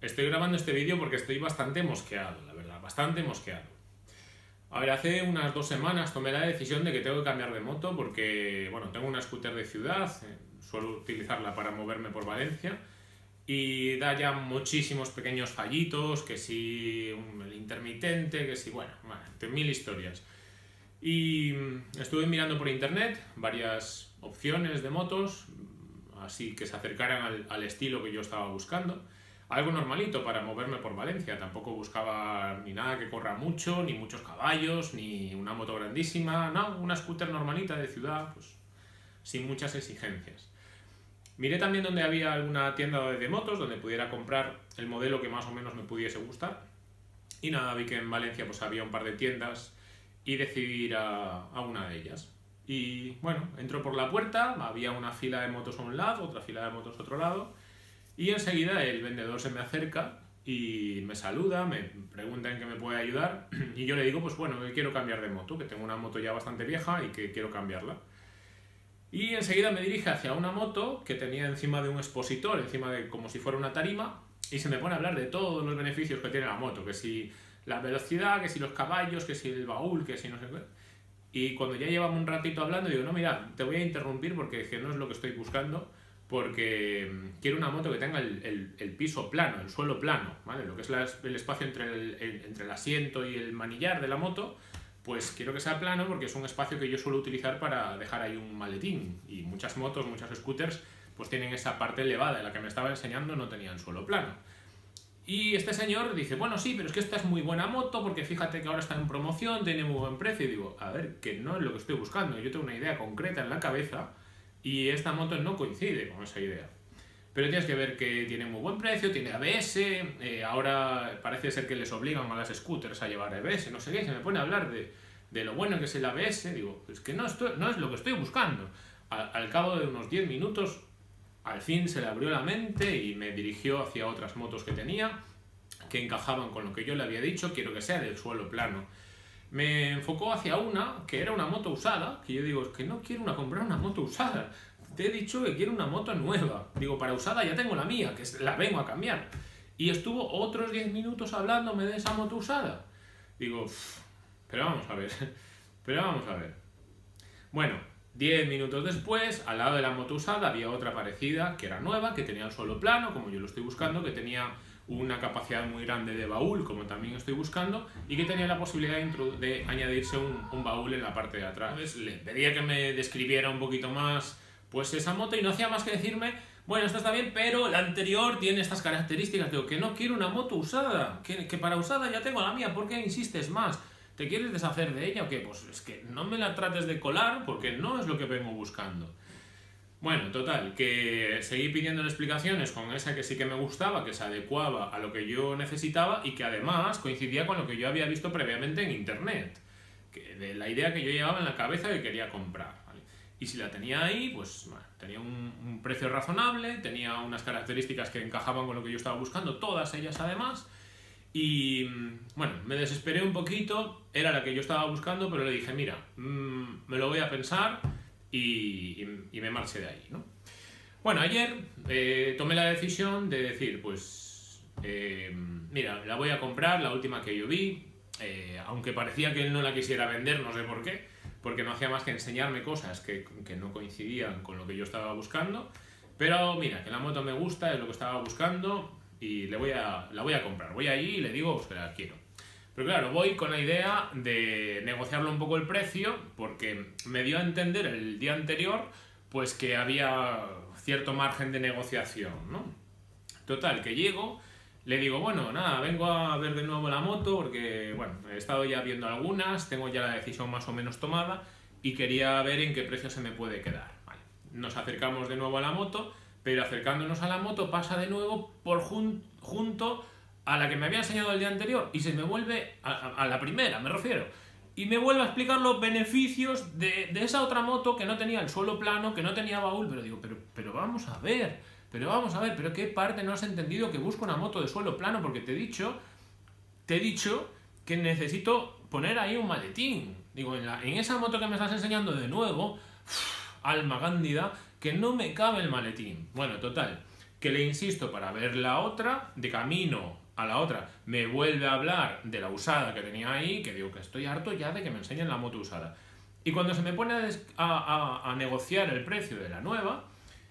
Estoy grabando este vídeo porque estoy bastante mosqueado, la verdad, bastante mosqueado. A ver, hace unas dos semanas tomé la decisión de que tengo que cambiar de moto porque, bueno, tengo una scooter de ciudad, eh, suelo utilizarla para moverme por Valencia y da ya muchísimos pequeños fallitos, que si el intermitente, que si, bueno, bueno, mil historias. Y mm, estuve mirando por internet varias opciones de motos, así que se acercaran al, al estilo que yo estaba buscando algo normalito para moverme por Valencia. Tampoco buscaba ni nada que corra mucho, ni muchos caballos, ni una moto grandísima. No, una scooter normalita de ciudad, pues sin muchas exigencias. Miré también donde había alguna tienda de motos donde pudiera comprar el modelo que más o menos me pudiese gustar. Y nada, vi que en Valencia pues había un par de tiendas y decidí ir a, una de ellas. Y bueno, entro por la puerta, había una fila de motos a un lado, otra fila de motos a otro lado y enseguida el vendedor se me acerca y me saluda, me pregunta en qué me puede ayudar y yo le digo, pues bueno, quiero cambiar de moto, que tengo una moto ya bastante vieja y que quiero cambiarla. Y enseguida me dirige hacia una moto que tenía encima de un expositor, encima de como si fuera una tarima, y se me pone a hablar de todos los beneficios que tiene la moto, que si la velocidad, que si los caballos, que si el baúl, que si no sé qué. Y cuando ya llevamos un ratito hablando, digo, no, mira, te voy a interrumpir porque que no es lo que estoy buscando porque mm, quiero una moto que tenga el, el, piso plano, el suelo plano, ¿vale? Lo que es el espacio entre el, entre el asiento y el manillar de la moto, pues quiero que sea plano porque es un espacio que yo suelo utilizar para dejar ahí un maletín. Y muchas motos, muchas scooters, pues tienen esa parte elevada, en la que me estaba enseñando no tenían suelo plano. Y este señor dice, bueno, sí, pero es que esta es muy buena moto porque fíjate que ahora está en promoción, tiene muy buen precio. Y digo, a ver, que no es lo que estoy buscando. Yo tengo una idea concreta en la cabeza y esta moto no coincide con esa idea. Pero tienes que ver que tiene muy buen precio, tiene ABS, eh, ahora parece ser que les obligan a las scooters a llevar ABS, no sé qué, se me pone a hablar de, de lo bueno que es el ABS, digo, es que no, estoy, no es lo que estoy buscando. Al, cabo de unos 10 minutos, al fin se le abrió la mente y me dirigió hacia otras motos que tenía, que encajaban con lo que yo le había dicho, quiero que sea del suelo plano me enfocó hacia una que era una moto usada, que yo digo, es que no quiero una, comprar una moto usada. Te he dicho que quiero una moto nueva. Digo, para usada ya tengo la mía, que la vengo a cambiar. Y estuvo otros 10 minutos hablándome de esa moto usada. Digo, pero vamos a ver, pero vamos a ver. Bueno, 10 minutos después, al lado de la moto usada había otra parecida, que era nueva, que tenía un suelo plano, como yo lo estoy buscando, que tenía una capacidad muy grande de baúl, como también estoy buscando, y que tenía la posibilidad de, añadirse un, baúl en la parte de atrás. le pedía que me describiera un poquito más pues esa moto y no hacía más que decirme, bueno, esto está bien, pero la anterior tiene estas características. Digo, que no quiero una moto usada, que, que para usada ya tengo la mía, ¿por qué insistes más? ¿Te quieres deshacer de ella o qué? Pues es que no me la trates de colar porque no es lo que vengo buscando. Bueno, total, que seguí pidiendo explicaciones con esa que sí que me gustaba, que se adecuaba a lo que yo necesitaba y que además coincidía con lo que yo había visto previamente en internet, que de la idea que yo llevaba en la cabeza que quería comprar. Y si la tenía ahí, pues bueno, tenía un, precio razonable, tenía unas características que encajaban con lo que yo estaba buscando, todas ellas además. Y bueno, me desesperé un poquito, era la que yo estaba buscando, pero le dije, mira, mmm, me lo voy a pensar y, me marché de ahí, ¿no? Bueno, ayer eh, tomé la decisión de decir, pues, eh, mira, la voy a comprar, la última que yo vi, eh, aunque parecía que él no la quisiera vender, no sé por qué, porque no hacía más que enseñarme cosas que, que no coincidían con lo que yo estaba buscando, pero mira, que la moto me gusta, es lo que estaba buscando y le voy a, la voy a comprar. Voy allí y le digo pues, la quiero. Pero claro, voy con la idea de negociarlo un poco el precio, porque me dio a entender el día anterior pues que había cierto margen de negociación, ¿no? Total, que llego, le digo, bueno, nada, vengo a ver de nuevo la moto porque, bueno, he estado ya viendo algunas, tengo ya la decisión más o menos tomada y quería ver en qué precio se me puede quedar. Nos acercamos de nuevo a la moto, pero acercándonos a la moto pasa de nuevo por junto a la que me había enseñado el día anterior y se me vuelve a, la primera, me refiero. Y me vuelve a explicar los beneficios de, esa otra moto que no tenía el suelo plano, que no tenía baúl, pero digo, pero, pero vamos a ver, pero vamos a ver, pero qué parte no has entendido que busco una moto de suelo plano, porque te he dicho, te he dicho que necesito poner ahí un maletín. Digo, en, en esa moto que me estás enseñando de nuevo, alma cándida, que no me cabe el maletín. Bueno, total, que le insisto para ver la otra, de camino a la otra, me vuelve a hablar de la usada que tenía ahí, que digo que estoy harto ya de que me enseñen la moto usada. Y cuando se me pone a, negociar el precio de la nueva,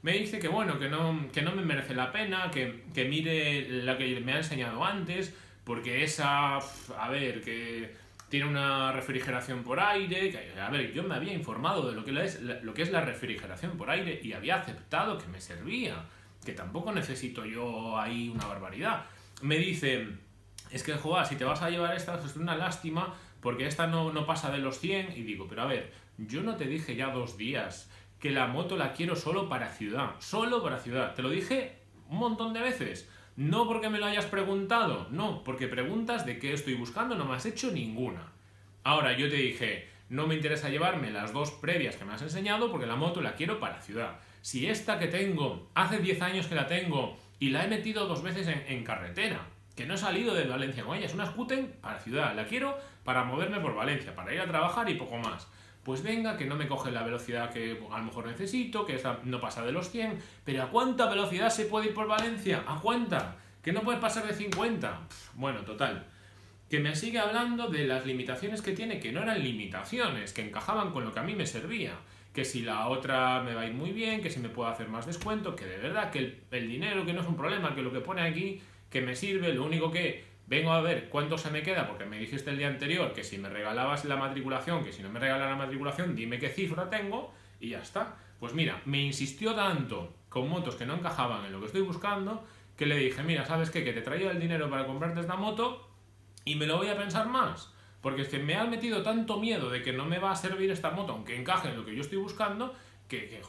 me dice que bueno, que no, que no me merece la pena, que, que mire la que me ha enseñado antes, porque esa, a ver, que tiene una refrigeración por aire, a ver, yo me había informado de lo que, es, lo que es la refrigeración por aire y había aceptado que me servía, que tampoco necesito yo ahí una barbaridad. Me dice, es que, joder, si te vas a llevar esta, es una lástima, porque esta no, no pasa de los 100, y digo, pero a ver, yo no te dije ya dos días que la moto la quiero solo para ciudad, solo para ciudad, te lo dije un montón de veces. No porque me lo hayas preguntado, no, porque preguntas de qué estoy buscando no me has hecho ninguna. Ahora yo te dije, no me interesa llevarme las dos previas que me has enseñado porque la moto la quiero para ciudad. Si esta que tengo, hace 10 años que la tengo y la he metido dos veces en, carretera, que no he salido de Valencia con ella, es una scooter para ciudad, la quiero para moverme por Valencia, para ir a trabajar y poco más pues venga, que no me coge la velocidad que a lo mejor necesito, que no pasa de los 100, pero ¿a cuánta velocidad se puede ir por Valencia? ¿A cuánta? ¿Que no puede pasar de 50? Bueno, total. Que me sigue hablando de las limitaciones que tiene, que no eran limitaciones, que encajaban con lo que a mí me servía. Que si la otra me va a ir muy bien, que si me puedo hacer más descuento, que de verdad que el, dinero, que no es un problema, que lo que pone aquí, que me sirve, lo único que vengo a ver cuánto se me queda, porque me dijiste el día anterior que si me regalabas la matriculación, que si no me regalas la matriculación, dime qué cifra tengo y ya está. Pues mira, me insistió tanto con motos que no encajaban en lo que estoy buscando, que le dije, mira, ¿sabes qué? Que te traía el dinero para comprarte esta moto y me lo voy a pensar más. Porque es que me ha metido tanto miedo de que no me va a servir esta moto, aunque encaje en lo que yo estoy buscando, que, que,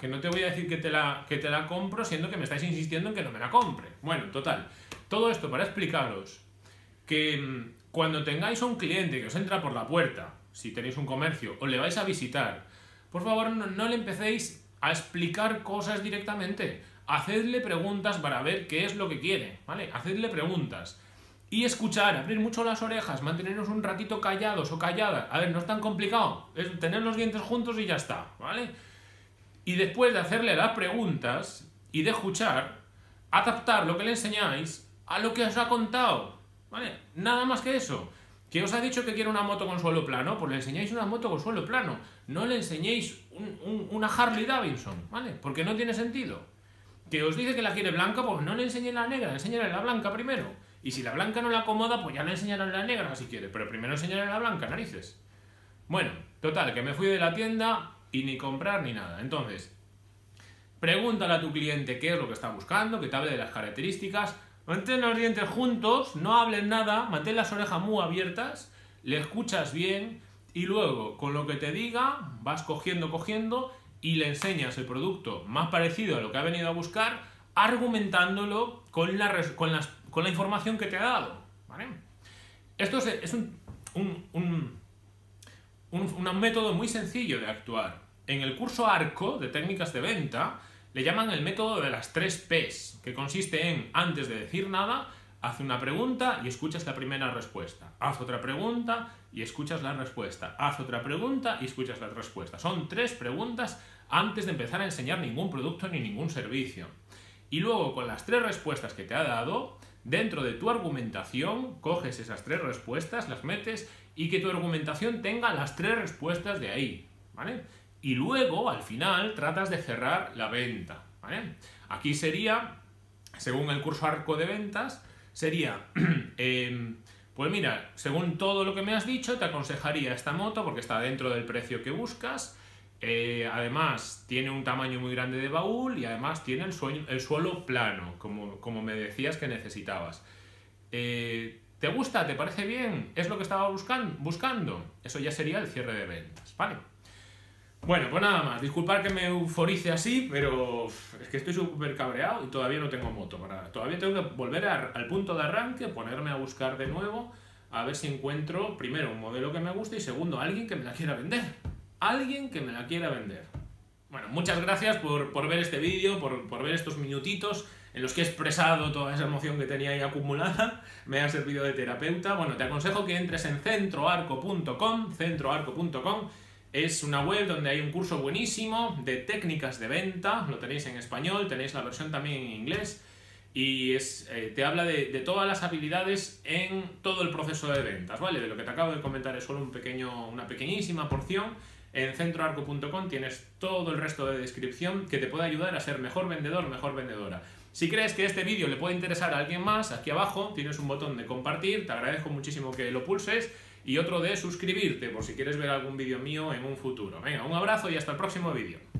que no te voy a decir que te, la, que te la compro siendo que me estáis insistiendo en que no me la compre. Bueno, total. Todo esto para explicaros que mm, cuando tengáis un cliente que os entra por la puerta, si tenéis un comercio, o le vais a visitar, por favor no, le empecéis a explicar cosas directamente. Hacedle preguntas para ver qué es lo que quiere, ¿vale? Hacedle preguntas. Y escuchar, abrir mucho las orejas, manteneros un ratito callados o calladas. A ver, no es tan complicado. Es tener los dientes juntos y ya está, ¿vale? Y después de hacerle las preguntas y de escuchar, adaptar lo que le enseñáis a lo que os ha contado. Nada más que eso. Que os ha dicho que quiere una moto con suelo plano, pues le enseñáis una moto con suelo plano. No le enseñéis una Harley Davidson, ¿vale? Porque no tiene sentido. Que os dice que la quiere blanca, pues no le enseñéis la negra, enséñale la blanca primero. Y si la blanca no la acomoda, pues ya le enseñarán la negra si quiere. Pero primero enseñaré la blanca, narices. Bueno, total, que me fui de la tienda y ni comprar ni nada. Entonces, pregúntale a tu cliente qué es lo que está buscando, que te hable de las características, Mantén los dientes juntos, no hables nada, mantén las orejas muy abiertas, le escuchas bien y luego con lo que te diga vas cogiendo, cogiendo y le enseñas el producto más parecido a lo que ha venido a buscar, argumentándolo con la, con con la información que te ha dado. Esto es, un, un, un método muy sencillo de actuar. En el curso ARCO de técnicas de venta, le llaman el método de las tres Ps, que consiste en, antes de decir nada, haz una pregunta y escuchas la primera respuesta. Haz otra pregunta y escuchas la respuesta. Haz otra pregunta y escuchas la respuesta. Son tres preguntas antes de empezar a enseñar ningún producto ni ningún servicio. Y luego, con las tres respuestas que te ha dado, dentro de tu argumentación, coges esas tres respuestas, las metes y que tu argumentación tenga las tres respuestas de ahí. ¿Vale? y luego, al final, tratas de cerrar la venta. Aquí sería, según el curso arco de ventas, sería, em, pues mira, según todo lo que me has dicho, te aconsejaría esta moto porque está dentro del precio que buscas. Eh, además, tiene un tamaño muy grande de baúl y además tiene el, suelo plano, como, como, me decías que necesitabas. Eh, ¿Te gusta? ¿Te parece bien? ¿Es lo que estaba buscando? Eso ya sería el cierre de ventas, ¿vale? Bueno, pues nada más. Disculpad que me euforice así, pero es que estoy súper cabreado y todavía no tengo moto. Todavía tengo que volver al punto de arranque, ponerme a buscar de nuevo, a ver si encuentro, primero, un modelo que me guste y segundo, alguien que me la quiera vender. Alguien que me la quiera vender. Bueno, muchas gracias por, por ver este vídeo, por, por, ver estos minutitos en los que he expresado toda esa emoción que tenía ahí acumulada. Me ha servido de terapeuta. Bueno, te aconsejo que entres en centroarco.com, centroarco.com Es una web donde hay un curso buenísimo de técnicas de venta, lo tenéis en español, tenéis la versión también en inglés y es, eh, te habla de, de, todas las habilidades en todo el proceso de ventas, ¿vale? De lo que te acabo de comentar es solo un pequeño, una pequeñísima porción. En centroarco.com tienes todo el resto de descripción que te puede ayudar a ser mejor vendedor, mejor vendedora. Si crees que este vídeo le puede interesar a alguien más, aquí abajo tienes un botón de compartir, te agradezco muchísimo que lo pulses y otro de suscribirte por si quieres ver algún vídeo mío en un futuro. Venga, un abrazo y hasta el próximo vídeo.